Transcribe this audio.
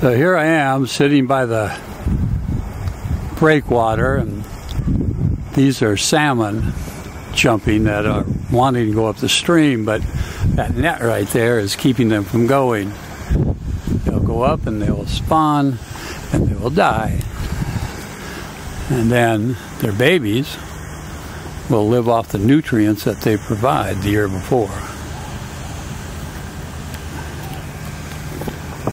So here I am sitting by the breakwater, and these are salmon jumping that are wanting to go up the stream, but that net right there is keeping them from going. They'll go up and they will spawn and they will die. And then their babies will live off the nutrients that they provide the year before.